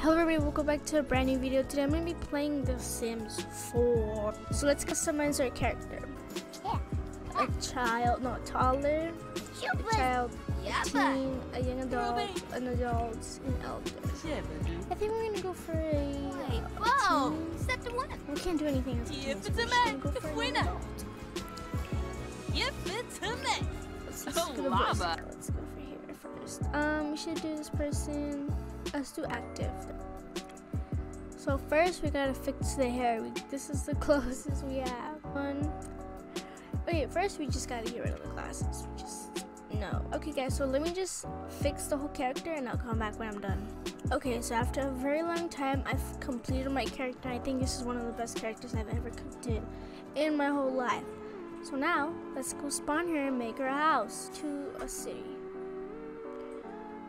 Hello everybody, welcome back to a brand new video. Today I'm going to be playing The Sims 4. So let's customize our character. Yeah. A child, not taller, a child, a teen, a young adult, an adult, an elder. I think we're going to go for a, uh, a teen. Step to one. We can't do anything as a teen, so we're gonna man- go for an adult. Yep, it's a mess. Let's just Oh, go lava. this- Let's go for here first. Um, we should do this person. Let's do active. So first we gotta fix the hair. We, this is the closest we have. One. Okay, first we just gotta get rid of the glasses. Just no. Okay, guys. So let me just fix the whole character, and I'll come back when I'm done. Okay, so after a very long time, I've completed my character. I think this is one of the best characters I've ever completed in my whole life. So now, let's go spawn her and make her a house to a city.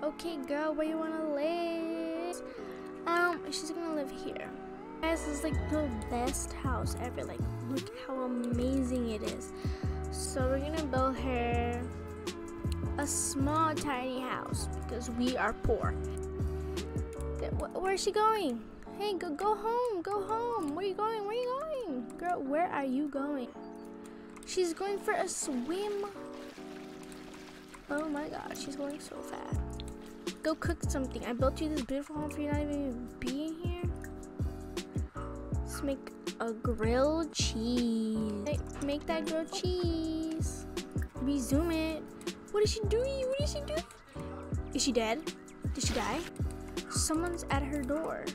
Okay, girl, where you wanna live? Um, she's gonna live here. Guys, this is like the best house ever. Like, look how amazing it is. So we're gonna build her a small, tiny house because we are poor. Where's she going? Hey, go go home, go home. Where are you going? Where are you going, girl? Where are you going? She's going for a swim. Oh my god, she's going so fast. Go cook something. I built you this beautiful home for you not even being here. Let's make a grilled cheese. Make that grilled cheese. Resume it. What is she doing? What is she doing? Is she dead? Did she die? Someone's at her door.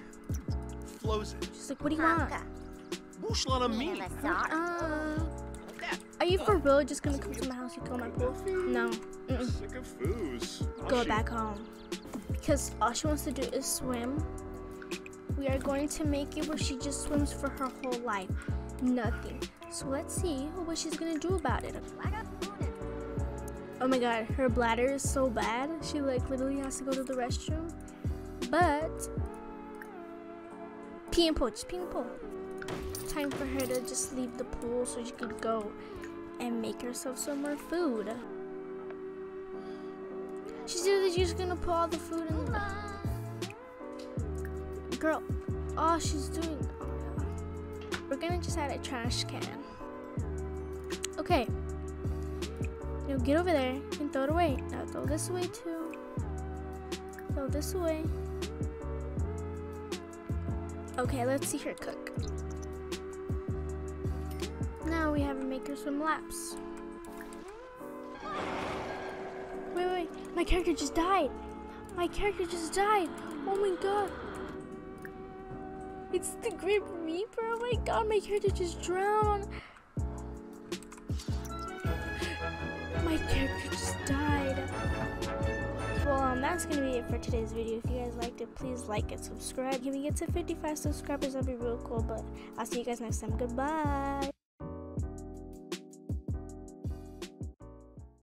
Flows it. She's like, what do you want? Bushla me. Uh, are you for real just gonna come to my house and kill my pool? No. Of foos. Go back home. Because all she wants to do is swim. We are going to make it where she just swims for her whole life. Nothing. So let's see what she's gonna do about it. Oh my god, her bladder is so bad. She like literally has to go to the restroom. But pee and just pee and pool. Time for her to just leave the pool so she could go and make herself some more food. She said that she's gonna put all the food in the girl. Oh, she's doing. Oh. We're gonna just add a trash can. Okay. Now get over there and throw it away. Now throw this away too. Throw this away. Okay, let's see her cook. Now we have to make her swim laps. Wait, wait, my character just died. My character just died. Oh my god. It's the Grim Reaper. Oh my god, my character just drowned. My character just died. Well, um, that's gonna be it for today's video. If you guys liked it, please like and subscribe. If we get to 55 subscribers, that'd be real cool. But I'll see you guys next time. Goodbye.